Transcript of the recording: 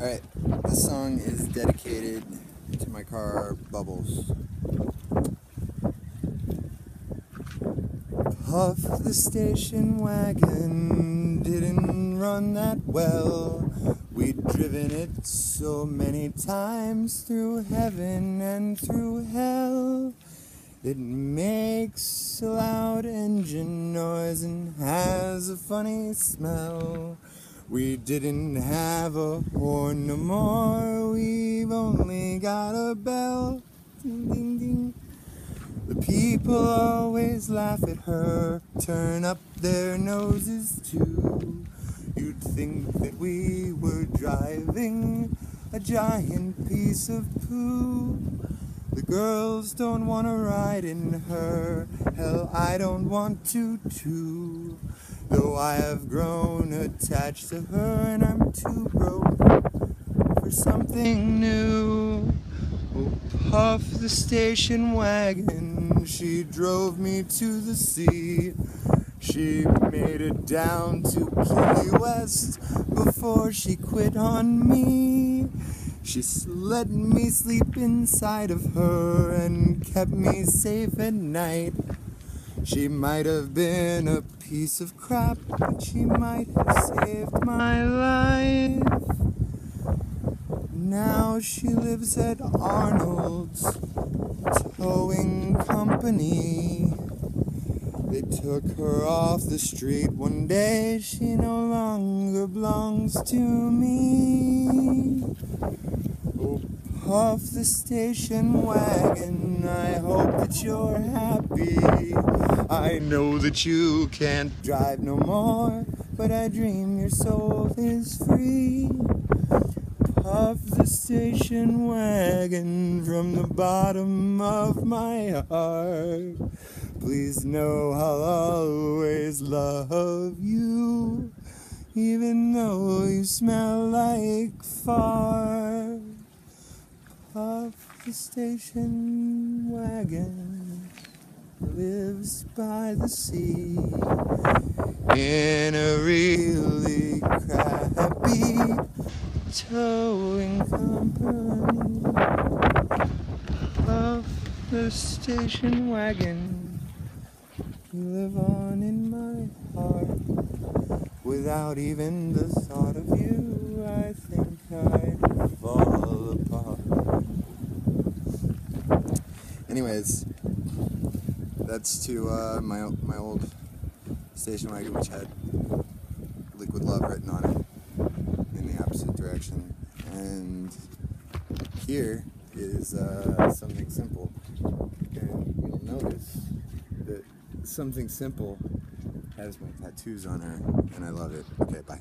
Alright, this song is dedicated to my car, Bubbles. Puff the station wagon didn't run that well. We'd driven it so many times through heaven and through hell. It makes a loud engine noise and has a funny smell. We didn't have a horn no more, we've only got a bell. Ding, ding, ding. The people always laugh at her, turn up their noses too. You'd think that we were driving a giant piece of poo. The girls don't want to ride in her, hell, I don't want to too. Though I have grown attached to her and I'm too broke for something new. Oh, puff the station wagon, she drove me to the sea. She made it down to Key West before she quit on me. She let me sleep inside of her and kept me safe at night. She might have been a piece of crap, but she might have saved my life. Now she lives at Arnold's Towing Company. They took her off the street one day, she no longer belongs to me. Puff the station wagon, I hope that you're happy. I know that you can't drive no more, but I dream your soul is free. Puff the station wagon from the bottom of my heart. Please know I'll always love you, even though you smell like fart. Puff the station wagon lives by the sea in a really crappy towing company. Puff the station wagon. You live on in my heart. Without even the thought of you, I think I'd fall apart. Anyways, that's to uh, my my old station wagon, which had "Liquid Love" written on it in the opposite direction, and here is uh, something simple, and you'll notice that something simple has my tattoos on her, and I love it. Okay, bye.